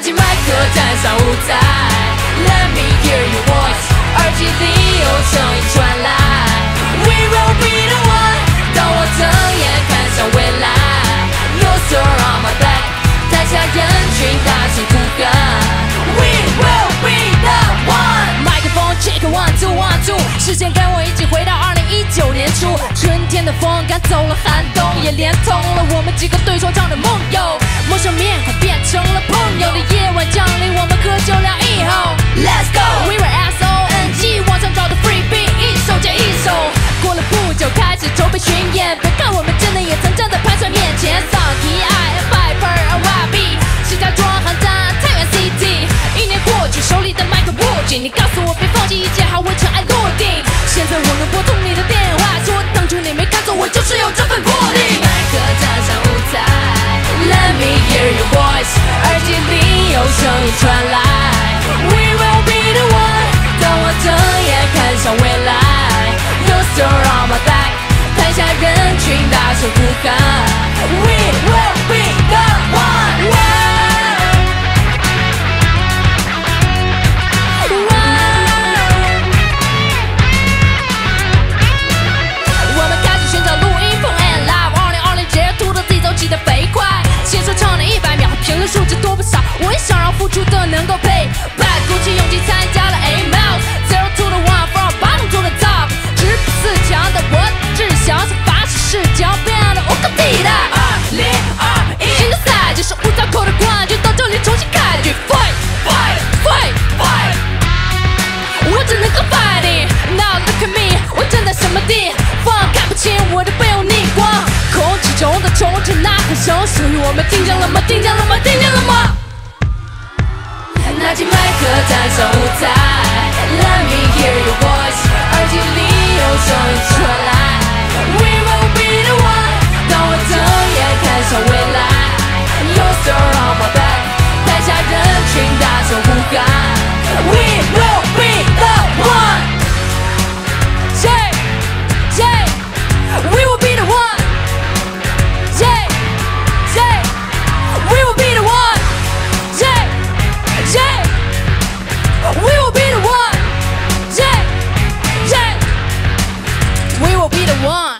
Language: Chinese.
起麦克站上舞台，Let me hear your voice，耳机里有声音传来，We will be the one。当我睁眼看向未来，Your soul on my back，台下人群大声呼喊，We will be the one。麦克风 check one two one two，时间跟我一起回到二零一九年初，春天的风赶走了寒冬，也连通了我们几个对说唱的梦游。你告诉我别放弃，一切还会尘埃落定。现在我能拨通你的电话，说当初你没看错，我就是有这份魄力。麦克站上舞台，Let me hear your voice，耳机里有声音传来，We will be the one。当我睁眼看向未来，Your soul on my back，台下人群大声呼喊能够 pay back，鼓起勇气参加了 A Mouse，Zero to the one from bottom to the top，直不四强的我只想想发誓视角变得无可替代。二零二一新的赛季是五道口的冠军，到这里重新开局，fight fight fight fight。我只能够 fighting。Now look at me，我站在什么地方？看不清我的背后逆光，空气中的虫尘呐喊声属于我们，听见了吗？听见了吗？听见了吗？拿起麦克站上舞台，Let me hear your voice，耳机里有声音传来 one.